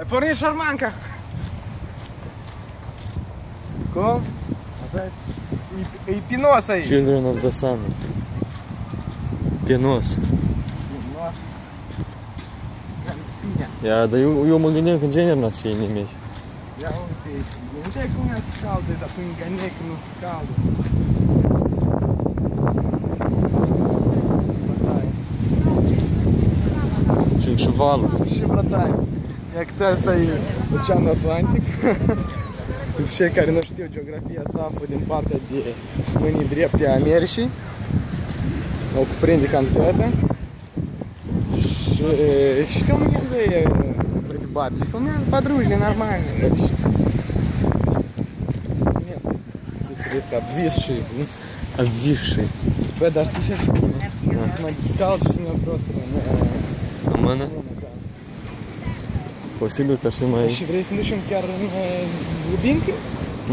é por një shërë manka. E i pinos ai. Children of the Sun. Pinos. Pinos. Ja, da ju, ju më gënjen kënë não në shqe një mish. Ja, unë te, não te kënë janë skaldë, da për não një kënë skaldë. Чувалу. Iată asta e Oceanul Atlantic. Pentru cei care nu știu, geografia se află din partea de mâinii drepte a Americii. O cuprinde cam toată. Și, padrujile normale. Deci, Цифры este обвисшие. ну. Обвивший. Bă, dar știi ce și bine? Mă descalți și sunt просто A mână? Posibil că și mai... Și vrei să ne ducem chiar în uh, glubincă?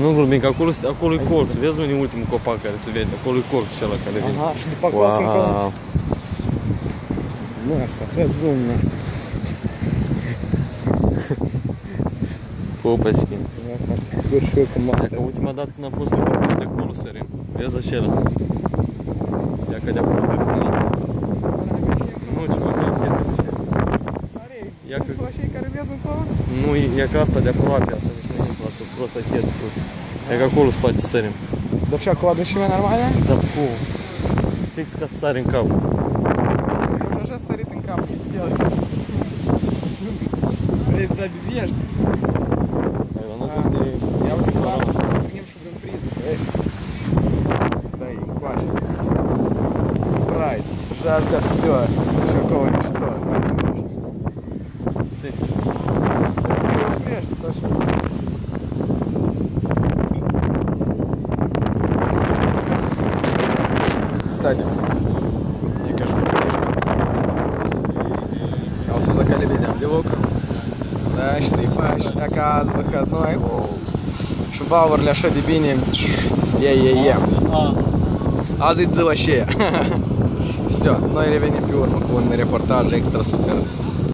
Nu vorbim, că acolo, acolo e colțul. Vezi unde e ultimul copac care se vede? Acolo e colțul ăla care vine. Aha, și după acolo încolo. Wow. Nu asta, fă zoom, mă. Popășkin. Nu asta, curși eu cu Ia mare. că ultima dată când am fost în copac de acolo sărim. Vezi acela? Chet prost. E că acolo spate sărim. Dar și acolo și mai normală? Da, pu. Fix ca să sari în cap. Și așa sărit în cap. El. Vrei să dai biviești? Ai, dar nu trebuie să te... Ia uite cu apă, venim și vrem priz. Дай, încoace. Sprite. Жажда все. Acolo ничто. Ții. Прежде, Саша. Кстати, мне кажется, книжка. Я все закали меня в левок. Да, шлифаш, оказ, выходной. Шубауэр для шадибини. Е-е-е. Azi zi вообще. Все, noi revenim pe urmă cu un reportaj extra super